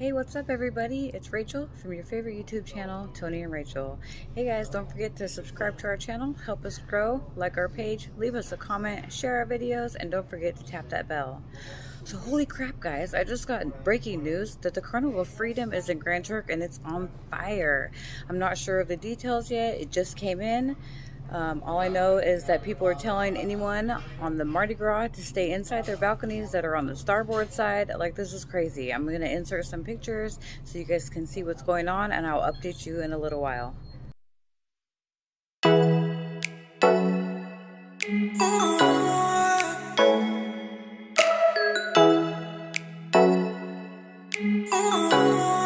Hey, what's up everybody? It's Rachel from your favorite YouTube channel, Tony and Rachel. Hey guys, don't forget to subscribe to our channel, help us grow, like our page, leave us a comment, share our videos, and don't forget to tap that bell. So holy crap guys, I just got breaking news that the Carnival of Freedom is in Grand Turk and it's on fire. I'm not sure of the details yet, it just came in. Um, all I know is that people are telling anyone on the Mardi Gras to stay inside their balconies that are on the starboard side. Like, this is crazy. I'm going to insert some pictures so you guys can see what's going on, and I'll update you in a little while. Oh.